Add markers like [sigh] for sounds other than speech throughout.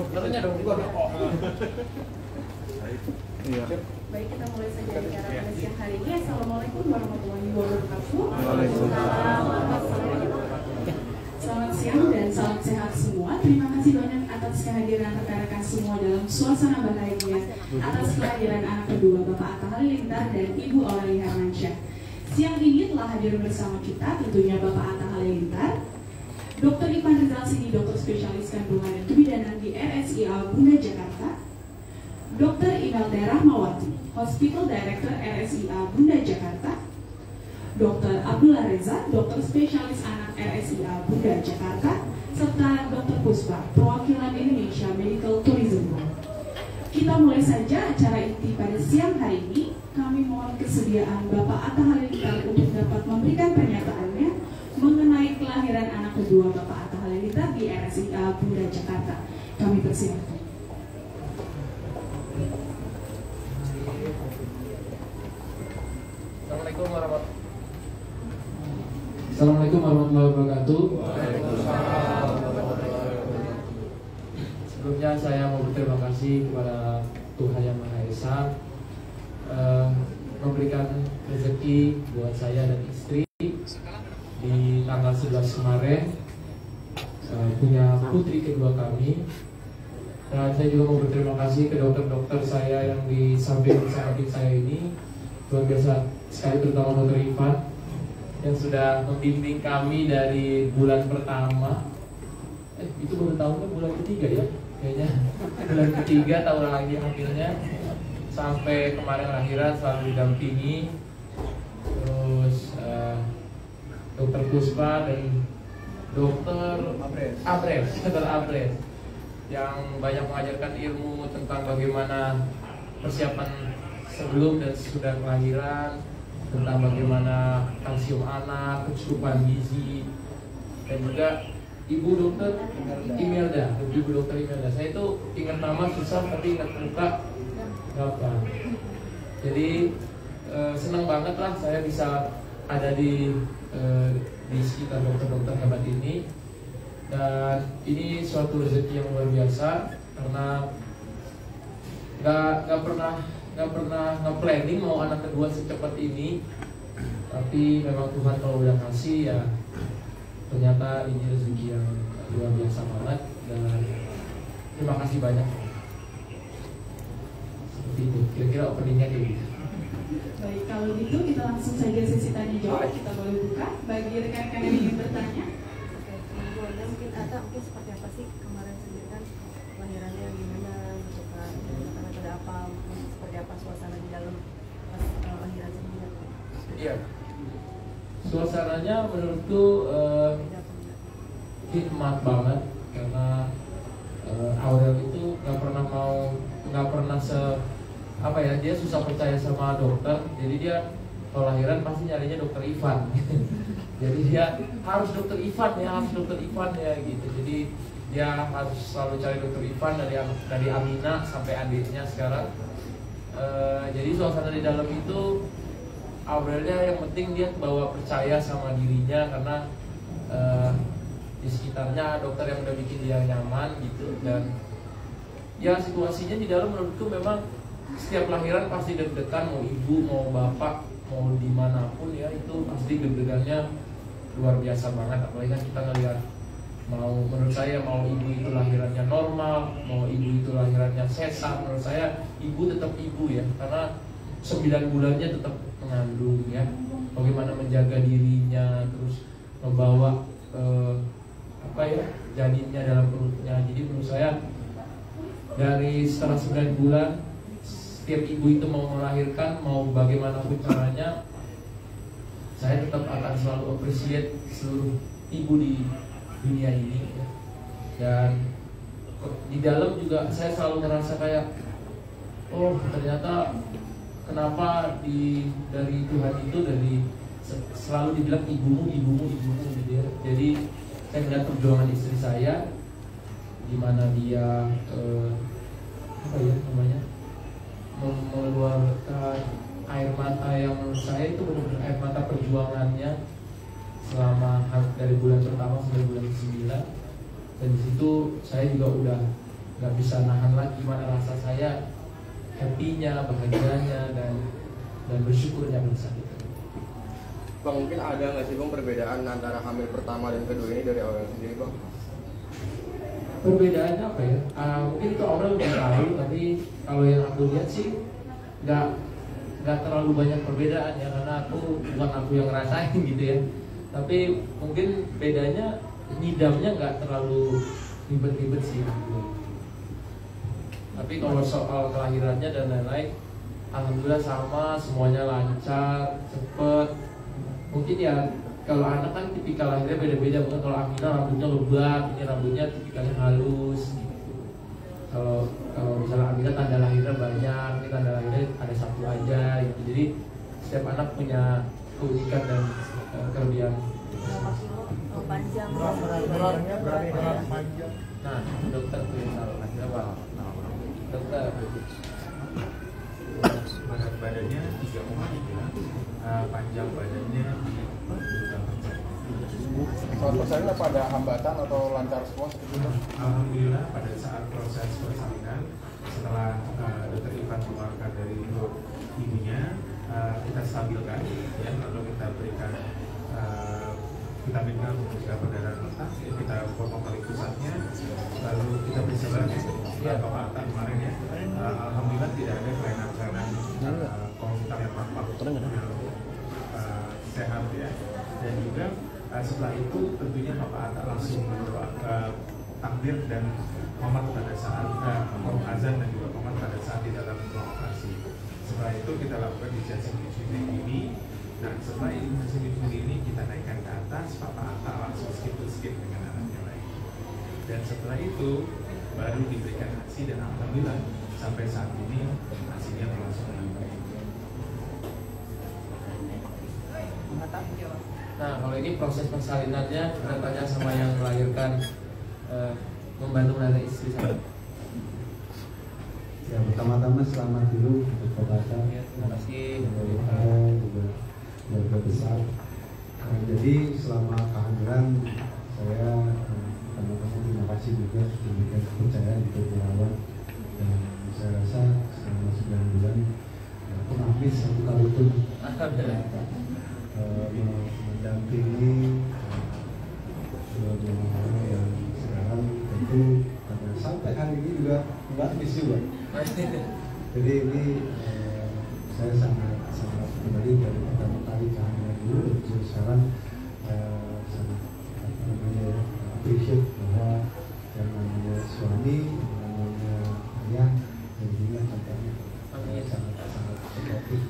dokternya dong gua dong oh. Iya. Baik, kita mulai saja acara pada siang hari ini. Assalamualaikum warahmatullahi wabarakatuh. Waalaikumsalam. Selamat siang dan salam sehat semua. Terima kasih banyak atas kehadiran rekan-rekan semua dalam suasana bahagia atas kehadiran anak kedua Bapak Atta Halilintar dan Ibu Aureli Hermansyah. Siang ini telah hadir bersama kita tentunya Bapak Atta Halilintar, Dr. Ipan Rizal Sini, dokter spesialis kandungan dan kebidanan di RSIA Bunda Jakarta, Dr. Imelda Rahmawati, Hospital Director RSIA Bunda Jakarta, Dr. Abdullah Reza, dokter spesialis anak RSIA Bunda Jakarta, serta Dr. Puspa, perwakilan Indonesia Medical Tourism Board. Kita mulai saja acara inti pada siang hari ini. Kami mohon kesediaan Bapak Atta Halilintar untuk dapat memberikan anak kedua Bapak Atta Halilintar di RSIA Bunda Jakarta. Kami persilakan. Assalamualaikum warahmatullahi Assalamualaikum warahmatullahi wabarakatuh. Sebelumnya saya mau berterima kasih kepada Tuhan Yang Maha Esa eh, memberikan rezeki buat saya dan istri di tanggal 11 kemarin eh, punya putri kedua kami. Dan saya juga mau berterima kasih ke dokter-dokter saya yang di samping samping saya ini. Luar biasa sekali terutama dokter Ivan yang sudah membimbing kami dari bulan pertama. Eh itu baru tahunnya bulan ketiga ya kayaknya. Bulan ketiga tahun lagi akhirnya. Sampai kemarin akhiran selalu didampingi. Terus eh, dokter Puspa dan dokter Abres. Dokter Abres yang banyak mengajarkan ilmu tentang bagaimana persiapan sebelum dan sesudah kelahiran tentang bagaimana kalsium anak, kecukupan gizi dan juga ibu dokter Imelda, ibu dokter Imelda. Saya itu ingat nama susah tapi ingat muka gampang. Jadi eh, senang banget lah saya bisa ada di eh, di sekitar dokter-dokter hebat ini. Dan ini suatu rezeki yang luar biasa karena nggak nggak pernah nggak pernah nggak planning mau anak kedua secepat ini. Tapi memang Tuhan kalau udah kasih ya ternyata ini rezeki yang luar biasa banget. Dan terima kasih banyak. Seperti itu. Kira-kira openingnya kayak gitu Baik, kalau gitu kita langsung saja sesi tanya jawab. Kita boleh buka. Bagi rekan-rekan yang ingin bertanya, Oke, Anda mungkin Ata mungkin seperti apa sih kemarin sendiri kan kelahirannya gimana gitu kan anak ada apa seperti apa suasana di dalam pas uh, lahiran sendiri iya suasananya menurutku eh, apa enggak? hikmat banget karena eh, Aurel itu nggak pernah mau nggak pernah se apa ya dia susah percaya sama dokter jadi dia kalau lahiran pasti nyarinya dokter Ivan. [laughs] Jadi dia harus dokter Ivan ya harus dokter Ivan ya gitu. Jadi dia harus selalu cari dokter Ivan dari dari Amina sampai adiknya sekarang. Eh, jadi suasana di dalam itu Aurelnya yang penting dia bawa percaya sama dirinya karena eh, di sekitarnya dokter yang udah bikin dia nyaman gitu. Dan ya situasinya di dalam menurutku memang setiap lahiran pasti deg-degan mau ibu mau bapak mau di mana pun ya itu pasti deg-degannya luar biasa banget. Apalagi kan kita ngeliat mau menurut saya mau ibu itu lahirannya normal mau ibu itu lahirannya sesar menurut saya ibu tetap ibu ya. Karena sembilan bulannya tetap mengandung ya. Bagaimana menjaga dirinya terus membawa eh, apa ya janinnya dalam perutnya. Jadi menurut saya dari setelah 9 bulan setiap ibu itu mau melahirkan mau bagaimanapun caranya saya tetap akan selalu appreciate seluruh ibu di dunia ini ya. dan di dalam juga saya selalu merasa kayak oh ternyata kenapa di dari Tuhan itu dari se- selalu dibilang ibumu ibumu ibumu gitu ya jadi saya melihat perjuangan istri saya di mana dia eh, apa ya namanya mengeluarkan air mata yang menurut saya itu benar-benar air mata perjuangannya selama dari bulan pertama sampai bulan ke-9 dan di situ saya juga udah nggak bisa nahan lagi gimana rasa saya happy-nya, bahagianya dan dan bersyukurnya pada saat itu. Bang mungkin ada nggak sih bang perbedaan antara hamil pertama dan kedua ini dari awal sendiri bang? Perbedaannya apa ya? Ah, mungkin itu orang udah tahu, tapi kalau yang aku lihat sih nggak nggak terlalu banyak perbedaan ya karena aku bukan aku yang ngerasain [laughs] gitu ya. Tapi mungkin bedanya nyidamnya nggak terlalu ribet-ribet sih. Tapi kalau soal kelahirannya dan lain-lain, alhamdulillah sama, semuanya lancar, cepet. Mungkin ya kalau anak kan tipikal lahirnya beda-beda, bukan kalau Amina rambutnya lebat, ini rambutnya tipikalnya halus. Gitu. Kalau kalau misalnya Amina tanda lahirnya banyak, ini tanda lahirnya ada satu aja, gitu. Jadi setiap anak punya keunikan dan eh, kelebihan. oh, panjang Berat, berat, beratnya berapa berat panjang Nah, dokter tuh yang tahu lahirnya apa? Dokter. berat badannya 3,3 uh, panjang badannya 2 Soal persalinan apa ada hambatan atau lancar semua seperti itu? Alhamdulillah pada saat proses persalinan setelah uh, dokter Ivan mengeluarkan dari perut ibunya uh, kita stabilkan ya lalu kita berikan uh, vitamin A untuk mencegah perdarahan otak ya, kita potong kali pusatnya lalu kita lagi ya Bapak Atta kemarin ya. Uh, Alhamdulillah tidak ada kelainan-kelainan uh, komunitas yang tampak uh, sehat ya dan juga uh, setelah itu tentunya Bapak Atta langsung berdoa uh, takbir dan komat pada saat uh, azan dan juga komat pada saat di dalam ruang operasi setelah itu kita lakukan injecting insulin ini Nah, setelah injecting insulin ini kita naikkan ke atas, Papa Atta langsung skip to skip dengan anaknya lain. Dan setelah itu baru diberikan ASI dan alhamdulillah sampai saat ini hasilnya berlangsung dengan baik. Nah, kalau ini proses persalinannya kita tanya sama yang melahirkan eh, membantu melahirkan istri saya. Ya pertama-tama selamat dulu untuk Bapak Ya, terima kasih. Bapak juga keluarga besar. Nah, jadi selama kehamilan saya eh, pertama-tama terima kasih juga diberikan kepercayaan untuk merawat dan saya rasa selama 9 bulan ya, aku habis satu kali pun Eh, mendampingi dua orang yang sekarang tentu karena sampai hari ini juga habis juga. Jadi ini eh, saya sangat sangat pribadi dari pertama kali kehamilan dulu sekarang eh, sangat apa namanya ya, appreciate bahwa yang namanya suami, yang namanya ayah, dan juga contohnya Amin. sangat sangat supportif.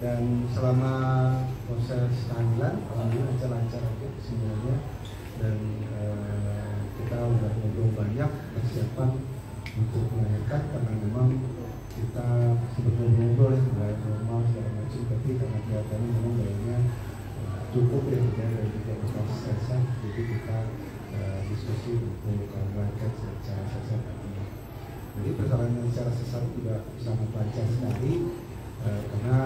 Dan selama proses kehamilan, alhamdulillah lancar-lancar aja semuanya dan eh, kita udah ngobrol banyak persiapan untuk melahirkan karena memang kita sebetulnya ya nggak normal segala macam tapi karena kelihatannya memang bayinya eh, cukup ya ya dari tiga belas sesar jadi kita eh, diskusi untuk melahirkan secara sesar. Jadi persalinan secara sesar juga sangat lancar sekali eh, karena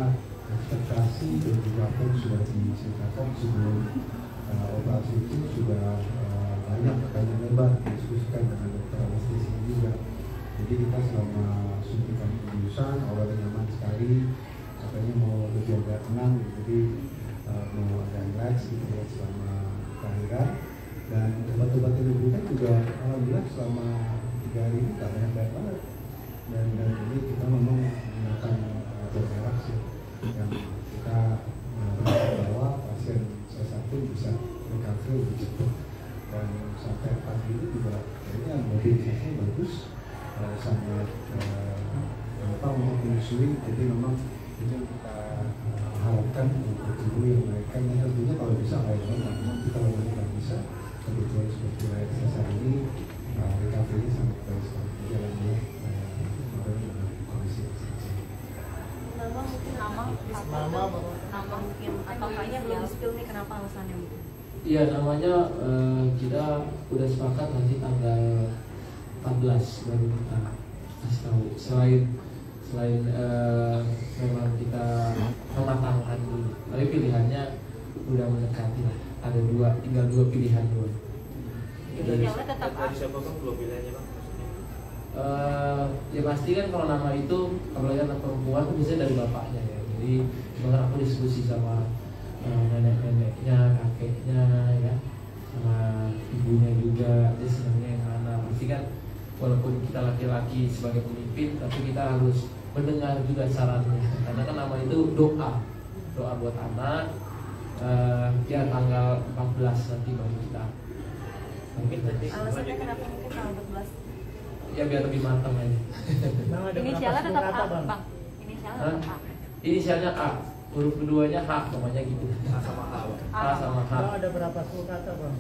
ekspektasi dan juga pun sudah diceritakan sebelum eh, operasi itu sudah banyak banyak lebar didiskusikan dengan dokter anestesi. Jadi kita selama suntikan pembiusan awalnya nyaman sekali, katanya mau lebih agak tenang, jadi eh, mau agak relax gitu ya selama kelahiran. Dan obat-obat yang diberikan juga alhamdulillah selama tiga hari ini tak banyak banget. Dan dan ini kita memang menggunakan uh, beberapa sih yang kita merasa bahwa pasien salah satu bisa recovery lebih cepat dan sampai pagi ini juga kayaknya mobilisasi bagus uh, sangat uh, gampang untuk menyusui jadi memang itu yang kita uh, harapkan untuk ibu yang melahirkan dan tentunya kalau bisa lain tapi kalau nggak bisa kebetulan seperti lain sesar ini uh, recovery-nya sangat baik sekali uh, seperti ini. nama mungkin nama Nama, nama mungkin atau kayaknya belum di spill nih kenapa alasannya mungkin Iya namanya eh, kita udah sepakat nanti tanggal 14 baru kita kasih tahu. Selain selain eh, memang kita mematangkan dulu, tapi pilihannya udah mendekati lah. Ada dua, tinggal dua pilihan dua. idealnya tetap siapa bang belum pilihannya bang? Eh, ya pasti kan kalau nama itu kalau anak perempuan itu biasanya dari bapaknya ya jadi bahkan aku diskusi sama eh, nenek-neneknya kakeknya ya sama ibunya juga dia senangnya yang mana pasti kan walaupun kita laki-laki sebagai pemimpin tapi kita harus mendengar juga sarannya karena kan nama itu doa. Doa buat anak eh, ya tanggal 14 nanti baru kita. Mungkin nanti. Alasannya kenapa mungkin tanggal 14 ya biar lebih matang aja. Bang, ada inisialnya tetap A Bang? bang? Inisialnya tetap A. Inisialnya A. Huruf keduanya H namanya gitu. A sama A Bang. A. Sama H. Bang, ada berapa suku kata, Bang?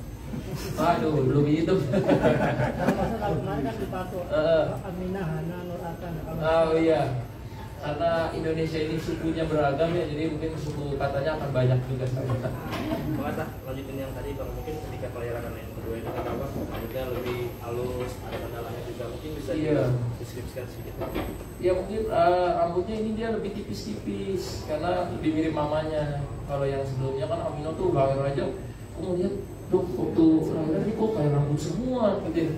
Waduh, belum hidup. Kalau masa kalau kemarin kan Eh. Aminah, Hana, Oh iya, karena Indonesia ini sukunya beragam ya, jadi mungkin suku katanya akan banyak juga. Bang Atta, lanjutin yang tadi bang mungkin ketika pelayaran yang kedua ini kan apa rambutnya lebih halus ada kendalanya juga mungkin bisa Iya. deskripsikan sedikit Ya mungkin eh, rambutnya ini dia lebih tipis-tipis karena lebih mirip mamanya. Kalau yang sebelumnya kan Amino tuh lahir aja, melihat dok waktu lahiran ini kok kayak rambut semua gitu.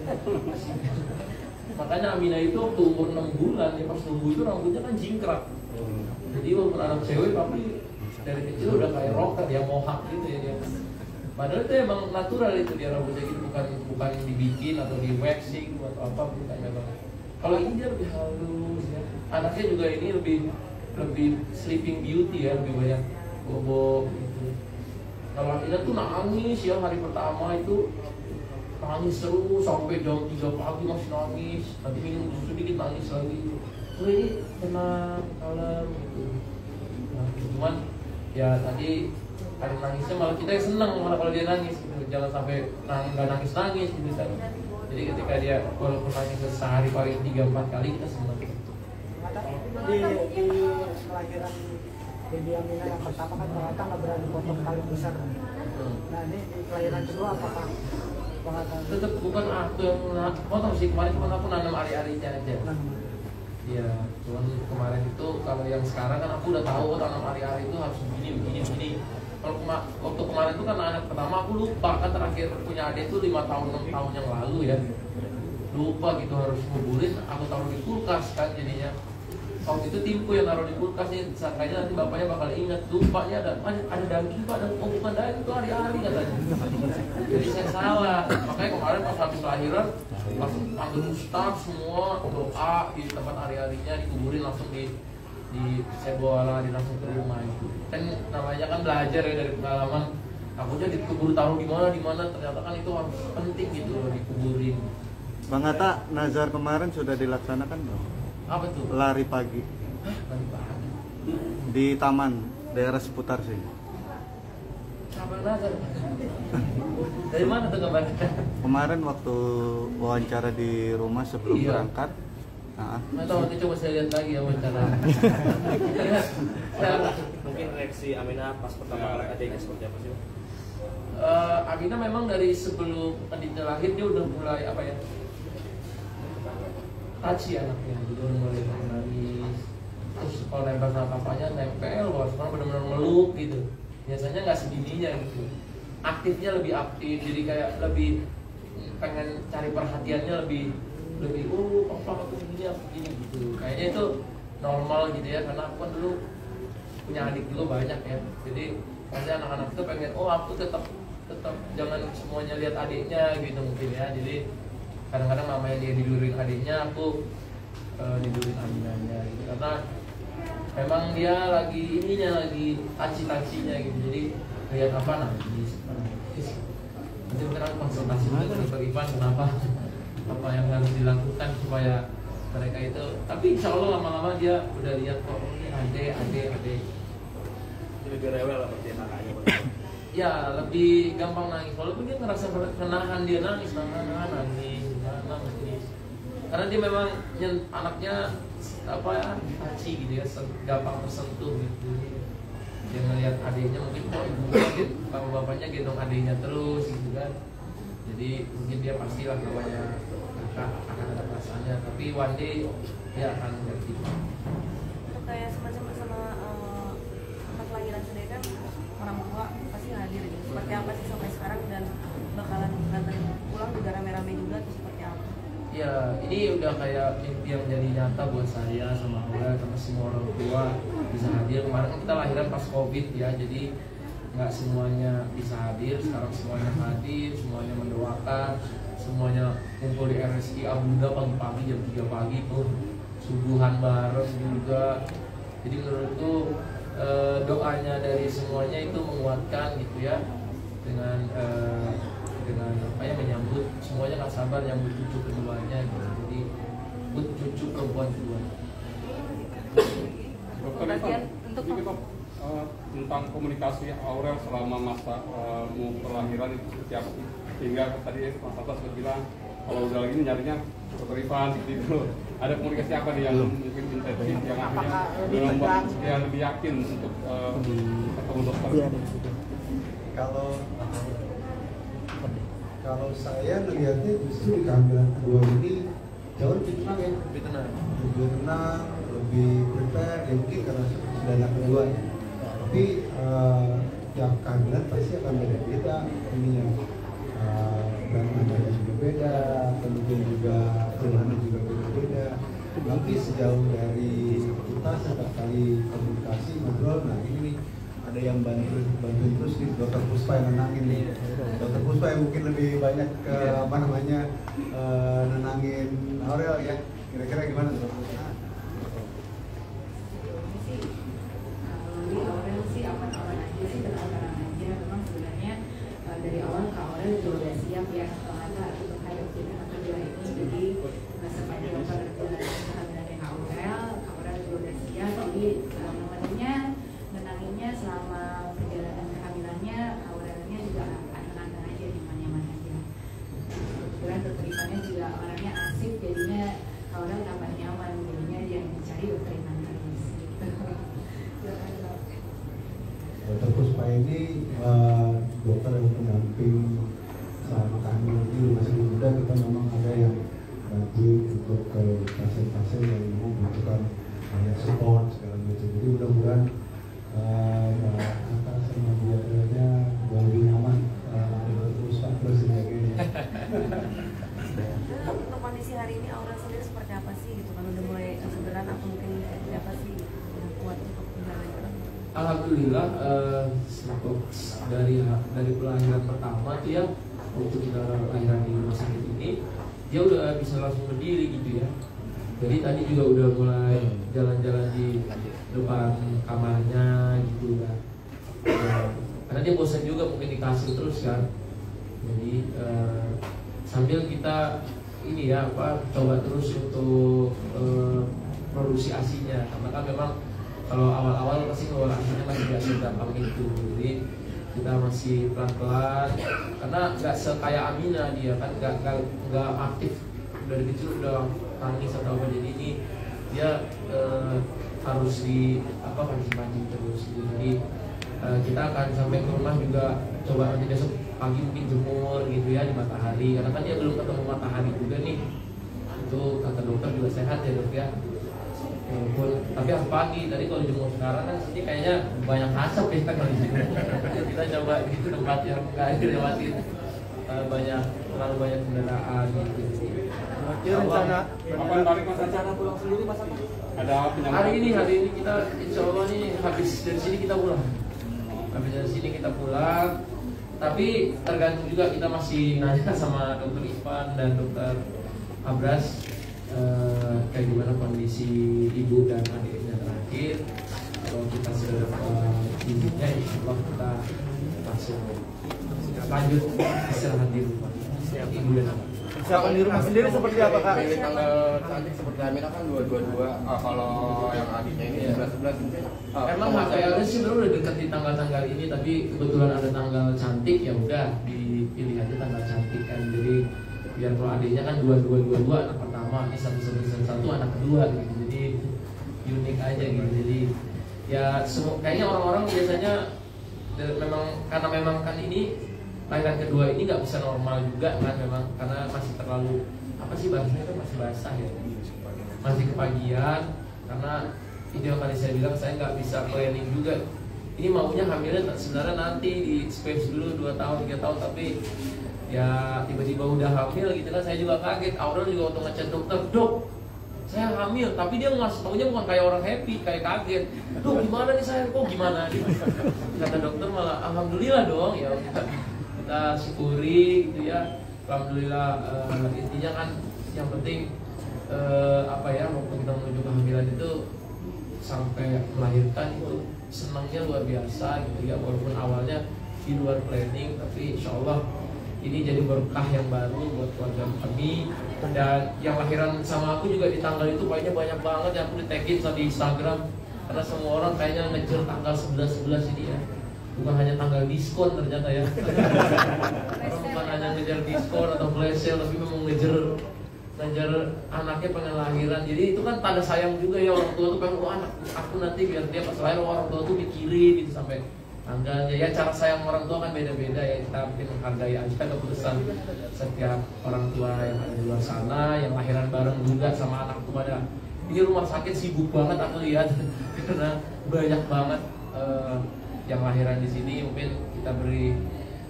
Ya. Makanya Amina itu waktu umur 6 bulan ya pas nunggu itu rambutnya kan jingkrak. Jadi walaupun anak cewek tapi dari kecil udah kayak rocker ya mohak gitu ya dia. Padahal itu emang natural itu dia rambutnya gitu bukan bukan dibikin atau di waxing atau apa bukan memang. Kalau ini dia lebih halus ya. Anaknya juga ini lebih lebih sleeping beauty ya lebih banyak bobo gitu. Kalau Atina tuh nangis ya hari pertama itu nangis terus sampai jam 3 pagi masih nangis. Nanti minum susu dikit nangis lagi. Terus ini tenang kalem gitu. Nah, cuman ya tadi hari nangisnya malah kita yang seneng malah kalau dia nangis gitu. jangan sampai nang nggak nangis nangis gitu kan jadi ketika dia walaupun nangis sehari paling tiga empat kali kita seneng. Di, di kelahiran Baby Aminah yang pertama kan ternyata nggak berani potong kali besar. Nah ini di kelahiran kedua apakah tetap bukan aku yang potong sih kemarin cuma aku nanam ari-arinya aja nanam? Iya, cuman kemarin itu kalau yang sekarang kan aku udah tahu oh, tanam ari-ari itu harus begini, begini, begini. Kalau kema- waktu kemarin itu kan anak pertama aku lupa kan terakhir punya adik itu lima tahun enam tahun yang lalu ya. Lupa gitu harus nguburin, aku taruh di kulkas kan jadinya. Waktu itu timku yang naruh di kulkas nih, sangkanya nanti bapaknya bakal ingat lupanya ada ada, ada daging pak, dan oh bukan daging itu hari-hari katanya. Jadi saya salah, makanya kemarin pas habis lahiran langsung ambil ustaz semua doa di tempat hari-harinya dikuburin langsung di di bawa lari langsung ke rumah itu. Kan namanya kan belajar ya dari pengalaman. Aku aja dikubur taruh di mana di mana ternyata kan itu harus penting gitu loh dikuburin. Bang Atta, Nazar kemarin sudah dilaksanakan belum? Apa tuh? Lari pagi Hah, lari pagi. di taman daerah seputar nazar? [laughs] Dari mana tuh kabarnya? Kemarin waktu wawancara di rumah sebelum Iya. berangkat, nah, nanti coba saya lihat lagi ya wawancara. Iya. Saya- mungkin reaksi Aminah pas pertama kali adiknya seperti apa sih? Eh, Amina memang dari sebelum adiknya lahir dia udah mulai apa ya taci anaknya udah mulai nangis terus kalau nempel sama papanya nempel kalau sekarang benar-benar meluk gitu. Biasanya nggak segininya gitu. Aktifnya lebih aktif jadi kayak lebih pengen cari perhatiannya lebih lebih oh papa aku begini aku begini gitu. Kayaknya itu normal gitu ya karena aku kan dulu punya adik juga banyak ya. Jadi pasti anak-anak itu pengen oh aku tetap tetap jangan semuanya lihat adiknya gitu mungkin ya. Jadi kadang-kadang mamanya dia tidurin adiknya aku tidurin aminanya gitu karena memang dia lagi ininya lagi taci-tacinya gitu. Jadi lihat apa nangis nangis. Nanti mungkin aku konsultasi juga ke dokter Ivan kenapa [laughs] apa yang harus dilakukan supaya mereka itu tapi insya Allah lama-lama dia udah lihat kok ini ade ade ade. Lebih rewel lah berarti kakaknya Bang. ya lebih gampang nangis. Walaupun dia ngerasa kenahan dia nangis. Nahan nahan nangis nahan nangis karena dia memang anaknya apa ya aci gitu ya gampang tersentuh gitu. Dia ngeliat adiknya mungkin kok ibunya gitu bapak bapaknya gendong adiknya terus gitu kan. Jadi mungkin dia pastilah namanya kakak akan ada perasaannya. Tapi one day dia akan ngerti. Kayak semacam sama eh, tempat kelahiran sendiri kan orang tua pasti hadir gitu. Seperti apa sih sampai sekarang dan bakalan nganterin pulang juga rame-rame juga apa ya ini udah kayak mimpi yang jadi nyata buat saya sama Aurel sama semua orang tua. Bisa hadir kemarin kita lahiran pas covid ya jadi nggak semuanya bisa hadir. Sekarang semuanya hadir semuanya mendoakan semuanya kumpul di RSI Abuda pagi-pagi jam 3 pagi tuh. Subuhan bareng juga. Jadi menurutku eh, doanya dari semuanya itu menguatkan gitu ya dengan eh, dengan apa ya menyambut semuanya nggak sabar nyambut cucu keduanya gitu jadi but cucu perempuan kedua Dokter Ivan, eh, tentang komunikasi Aurel selama masa eh, mau kelahiran itu seperti apa sih? Sehingga tadi Mas Atas sudah bilang kalau udah lagi nyarinya Dokter Ivan gitu. Ada komunikasi apa nih yang mungkin intensif yang akhirnya membuat dia lebih yakin untuk eh, ketemu dokter? kalau kalau saya melihatnya justru di kehamilan kedua ini jauh lebih tenang ya. Lebih tenang. Lebih tenang lebih prepare ya mungkin karena sudah anak kedua ya. Tapi eh, tiap kehamilan pasti akan beda-beda ini yang uh, berat badannya juga beda kemudian juga keluhannya juga beda-beda. Tapi sejauh dari kita setiap kali komunikasi ngobrol nah ini nih ada yang bantu bantuin terus nih dokter Puspa yang nenangin nih dokter Puspa yang mungkin lebih banyak ke apa namanya eh, nenangin Aurel ya kira-kira gimana dokter Puspa? Sebelumnya sih kalau di Aurel sih aman-aman aja sih tenang-tenang aja memang sebenarnya eh, dari awal Kak Aurel juga udah siap ya ternyata untuk hadapin anak kedua ini jadi eh, sepanjang dokter jalanin kehamilannya Kak Aurel Kak Aurel juga udah siap jadi eh, nemeninnya nenanginnya selama perjalanan kehamilannya Kak Aurelnya juga tenang-tenang aja nyaman-nyaman aja kebetulan dokter Ivannya juga orangnya asik jadinya Kak Aurel tambah nyaman jadinya yang dicari dokter Ivan terus gitu Silakan, Dok. Dokter Puspa ini eh, dokter yang pendamping saat kehamilan di rumah sakit muda kita memang ada yang bantu untuk ke pasien-pasien yang memang membutuhkan banyak support segala macam. Jadi mudah-mudahan eh, Mbak Ata sama dia adanya lebih nyaman eh, Dokter Puspa terus sebagainya. Nah, untuk kondisi hari ini Aura sendiri seperti apa sih gitu kan? Udah mulai segeran atau mungkin apa sih yang kuat untuk menjalankan? Alhamdulillah eh, dari dari pelahiran pertama tuh ya untuk kita lahiran di rumah sakit ini dia udah bisa langsung berdiri gitu ya. Jadi tadi juga udah mulai jalan-jalan di depan kamarnya gitu Ya, karena dia bosan juga mungkin di kasur terus kan. Jadi eh, sambil kita ini ya apa coba terus untuk eh, produksi asinya. Karena kan memang kalau awal-awal pasti keluar asinya masih biasa gampang itu. Jadi kita masih pelan-pelan. Karena nggak sekaya Amina dia kan nggak nggak nggak aktif. Dari kecil udah tangis atau apa. Jadi ini dia eh, harus di apa mancing-mancing terus. Jadi eh, kita akan sampai ke rumah juga coba nanti besok pagi mungkin jemur gitu ya di matahari. Karena kan dia belum ketemu matahari juga nih. Itu kata dokter juga sehat ya dok ya. Walaupun, tapi harus pagi? Tadi kalau jemur sekarang kan sini kayaknya banyak asap ya kalau di sini kita coba di tempat yang nggak dilewatin. Eh, banyak terlalu banyak kendaraan gitu. Rencana kapan balik Mas Rencana pulang sendiri Mas? Ada hari ini hari ini kita insya Allah nih habis dari sini kita pulang. Habis dari sini kita pulang tapi tergantung juga kita masih nanya sama dokter Ivan dan dokter Abras eh, kayak gimana kondisi ibu dan adiknya terakhir. Kalau kita sudah dapat izinnya insya Allah kita langsung lanjut istirahat di rumah. Ibu dan anak Persiapan di rumah sendiri seperti apa kak? Pilih tanggal cantik seperti Amina kan dua dua dua. kalau yang adiknya ini Iya. sebelas sebelas. Emang HTL sih sebenarnya udah deket di tanggal-tanggal ini tapi kebetulan ada tanggal cantik ya udah dipilih aja tanggal cantik kan jadi biar kalau adiknya kan dua dua dua dua anak pertama ini satu satu satu, satu anak kedua gitu jadi unik aja gitu jadi ya semua kayaknya orang-orang biasanya de- memang karena memang kan ini lahiran kedua ini nggak bisa normal juga kan memang karena masih terlalu apa sih bahasanya itu masih basah ya? Masih kepagian karena itu yang tadi saya bilang saya nggak bisa planning juga. Ini maunya hamilnya sebenarnya nanti di space dulu 2 tahun 3 tahun tapi ya tiba-tiba udah hamil gitu kan saya juga kaget. Aurel juga waktu ngechat dokter dok saya hamil tapi dia ngasih taunya bukan kayak orang happy kayak kaget. Dok gimana nih saya? Kok gimana kata dokter malah alhamdulillah dong. Ya kita, syukuri gitu ya. Alhamdulillah eh, intinya kan yang penting eh, apa ya waktu kita menuju kehamilan itu sampai melahirkan itu senangnya luar biasa gitu ya. Walaupun awalnya di luar planning tapi insya Allah ini jadi berkah yang baru buat keluarga kami. Dan yang lahiran sama aku juga di tanggal itu banyak banyak banget yang aku di tagin di Instagram. Karena semua orang kayaknya ngejar tanggal 11 11 ini ya bukan hanya tanggal diskon ternyata ya. Orang [laughs] bukan hanya ngejar diskon atau flash sale tapi memang ngejar ngejar anaknya pengen lahiran. Jadi itu kan tanda sayang juga ya orang tua tuh pengen oh anak aku nanti biar dia pas lahir orang tua tuh mikirin gitu sampai tanggalnya. Ya cara sayang orang tua kan beda-beda ya kita mungkin menghargai aja keputusan setiap orang tua yang ada di luar sana yang lahiran bareng juga sama anak pada ini rumah sakit sibuk banget aku lihat [laughs] karena banyak banget eh, yang lahiran di sini mungkin kita beri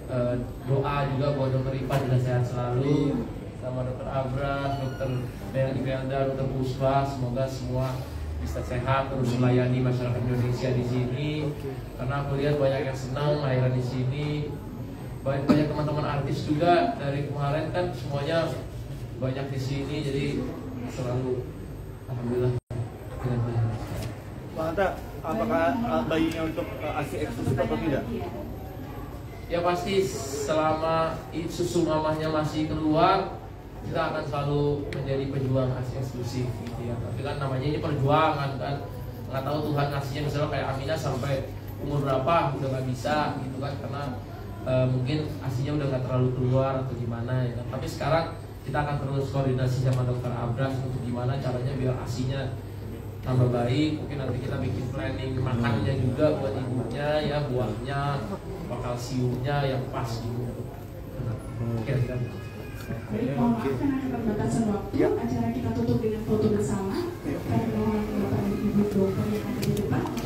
eh, doa juga buat dokter Ipan juga sehat selalu. Sama dokter Abras, dokter Belda, dokter Puspa, semoga semua bisa sehat terus melayani masyarakat Indonesia di sini. Karena aku lihat banyak yang senang lahiran di sini. Banyak banyak teman-teman artis juga dari kemarin kan semuanya banyak di sini jadi selalu alhamdulillah. Anta, apakah uh, bayinya untuk uh, ASI eksklusif atau tidak? ya pasti selama susu mamahnya masih keluar kita akan selalu menjadi pejuang ASI eksklusif gitu ya tapi kan namanya ini perjuangan kan nggak tahu Tuhan ngasihnya misalnya kayak Aminah sampai umur berapa udah nggak bisa gitu kan karena eh, mungkin asinya udah nggak terlalu keluar atau gimana ya kan. tapi sekarang kita akan terus koordinasi sama dokter Abras untuk gimana caranya biar asinya tambah baik mungkin nanti kita bikin planning makannya juga buat ibunya ya buahnya bakal siunya yang pas gitu. Kira-kira gitu. Baik, mohon maaf karena keterbatasan waktu, ya. acara kita tutup dengan foto bersama. Karena Bapak dan Ibu dokter yang ada di depan.